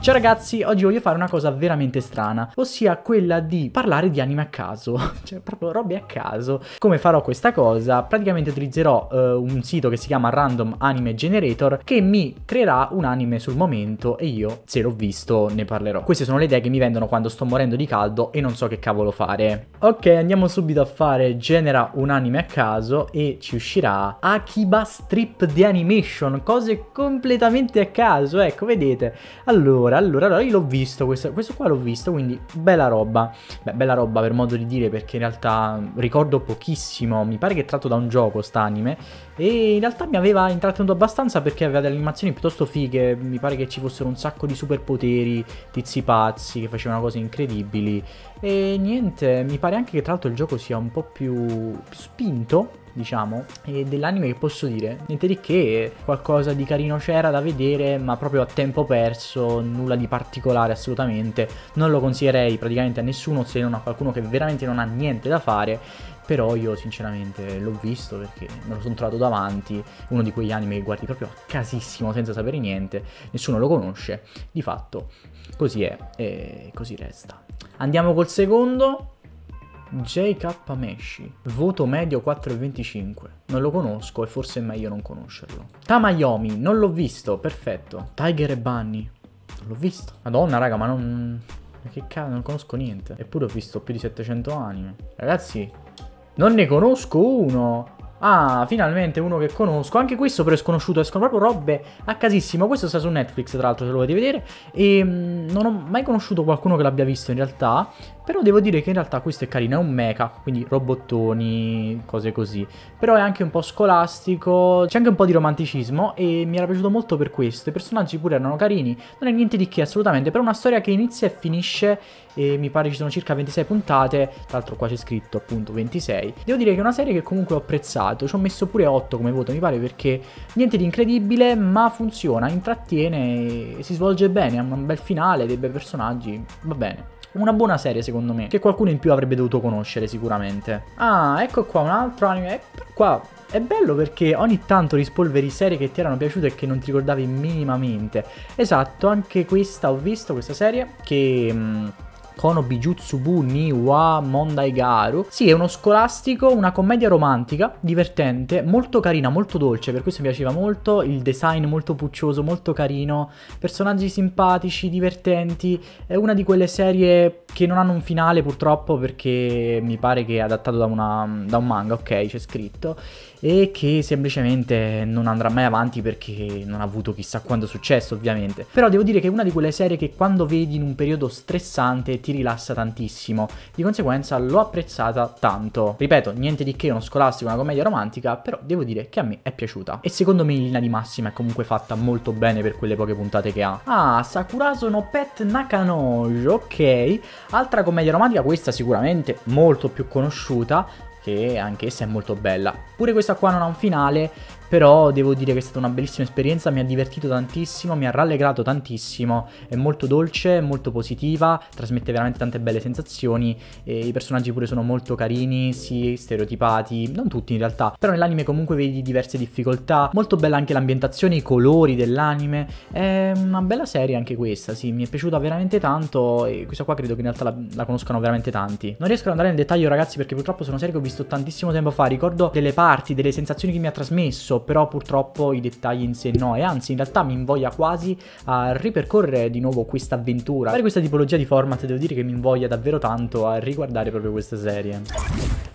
Ciao ragazzi, oggi voglio fare una cosa veramente strana, ossia quella di parlare di anime a caso, cioè proprio robe a caso. Come farò questa cosa? Praticamente utilizzerò uh, un sito che si chiama Random Anime Generator che mi creerà un anime sul momento e io, se l'ho visto, ne parlerò. Queste sono le idee che mi vendono quando sto morendo di caldo e non so che cavolo fare. Ok, andiamo subito a fare genera un anime a caso e ci uscirà Akiba Strip di Animation, cose completamente a caso, ecco, vedete. Allora, allora, allora, allora io l'ho visto, questo, questo qua l'ho visto, quindi bella roba. Beh, bella roba per modo di dire, perché in realtà ricordo pochissimo. Mi pare che è tratto da un gioco st'anime. E in realtà mi aveva intrattenuto abbastanza perché aveva delle animazioni piuttosto fighe. Mi pare che ci fossero un sacco di superpoteri, tizi pazzi che facevano cose incredibili. E niente, mi pare anche che tra l'altro il gioco sia un po' più spinto diciamo, e dell'anime che posso dire, niente di che, qualcosa di carino c'era da vedere, ma proprio a tempo perso, nulla di particolare assolutamente, non lo consiglierei praticamente a nessuno se non a qualcuno che veramente non ha niente da fare, però io sinceramente l'ho visto perché me lo sono trovato davanti, uno di quegli anime che guardi proprio a casissimo senza sapere niente, nessuno lo conosce, di fatto così è e così resta. Andiamo col secondo, JK Meshi, voto medio 4,25. Non lo conosco e forse è meglio non conoscerlo. Tamayomi, non l'ho visto, perfetto. Tiger e Bunny, non l'ho visto. Madonna, raga, ma non... Che cazzo, non conosco niente. Eppure ho visto più di 700 anime. Ragazzi, non ne conosco uno. Ah, finalmente uno che conosco. Anche questo però è sconosciuto. Escono proprio robe a casissimo. Questo sta su Netflix, tra l'altro, se lo volete vedere. E mh, mm, non ho mai conosciuto qualcuno che l'abbia visto in realtà. Però devo dire che in realtà questo è carino, è un mecha, quindi robottoni, cose così. Però è anche un po' scolastico, c'è anche un po' di romanticismo e mi era piaciuto molto per questo. I personaggi pure erano carini, non è niente di che assolutamente, però è una storia che inizia e finisce e mi pare ci sono circa 26 puntate, tra l'altro qua c'è scritto appunto 26. Devo dire che è una serie che comunque ho apprezzato, ci ho messo pure 8 come voto mi pare perché niente di incredibile ma funziona, intrattiene si svolge bene, ha un bel finale, dei bei personaggi, va bene. Una buona serie secondo me, che qualcuno in più avrebbe dovuto conoscere sicuramente. Ah, ecco qua un altro anime. Eh, qua è bello perché ogni tanto rispolveri serie che ti erano piaciute e che non ti ricordavi minimamente. Esatto, anche questa ho visto, questa serie, che... Mh, mm, Kono Bijutsubu ni wa Mondai Garu. Sì, è uno scolastico, una commedia romantica, divertente, molto carina, molto dolce, per questo mi piaceva molto, il design molto puccioso, molto carino, personaggi simpatici, divertenti, è una di quelle serie che non hanno un finale purtroppo perché mi pare che è adattato da, una, da un manga, ok, c'è scritto, e che semplicemente non andrà mai avanti perché non ha avuto chissà quanto successo ovviamente. Però devo dire che è una di quelle serie che quando vedi in un periodo stressante ti rilassa tantissimo, di conseguenza l'ho apprezzata tanto. Ripeto, niente di che, uno scolastico, una commedia romantica, però devo dire che a me è piaciuta. E secondo me in linea di massima è comunque fatta molto bene per quelle poche puntate che ha. Ah, Sakurazo no Pet Nakanojo, ok. Altra commedia romantica, questa sicuramente molto più conosciuta, che anch'essa è molto bella. Pure questa qua non ha un finale, però devo dire che è stata una bellissima esperienza, mi ha divertito tantissimo, mi ha rallegrato tantissimo, è molto dolce, molto positiva, trasmette veramente tante belle sensazioni e i personaggi pure sono molto carini, sì, stereotipati, non tutti in realtà, però nell'anime comunque vedi diverse difficoltà, molto bella anche l'ambientazione, i colori dell'anime, è una bella serie anche questa, sì, mi è piaciuta veramente tanto e questa qua credo che in realtà la, la conoscano veramente tanti. Non riesco ad andare nel dettaglio ragazzi perché purtroppo sono serie che ho visto tantissimo tempo fa, ricordo delle parti, delle sensazioni che mi ha trasmesso, però purtroppo i dettagli in sé no, e anzi in realtà mi invoglia quasi a ripercorrere di nuovo questa avventura. Per questa tipologia di format devo dire che mi invoglia davvero tanto a riguardare proprio questa serie.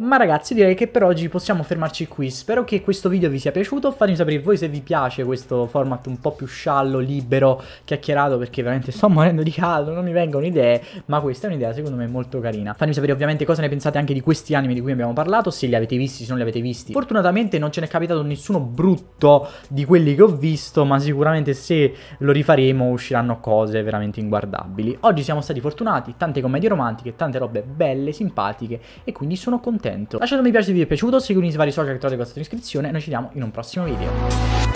Ma ragazzi direi che per oggi possiamo fermarci qui, spero che questo video vi sia piaciuto, fatemi sapere voi se vi piace questo format un po' più sciallo, libero, chiacchierato perché veramente sto morendo di caldo, non mi vengono idee, ma questa è un'idea secondo me molto carina. Fatemi sapere ovviamente cosa ne pensate anche di questi anime di cui abbiamo parlato, se li avete visti, se non li avete visti. Fortunatamente non ce n'è capitato nessuno brutto di quelli che ho visto, ma sicuramente se lo rifaremo usciranno cose veramente inguardabili. Oggi siamo stati fortunati, tante commedie romantiche, tante robe belle, simpatiche e quindi sono contento contento. Lasciate un mi piace se vi è piaciuto, seguimi sui vari social che trovate in iscrizione e noi ci vediamo in un prossimo video.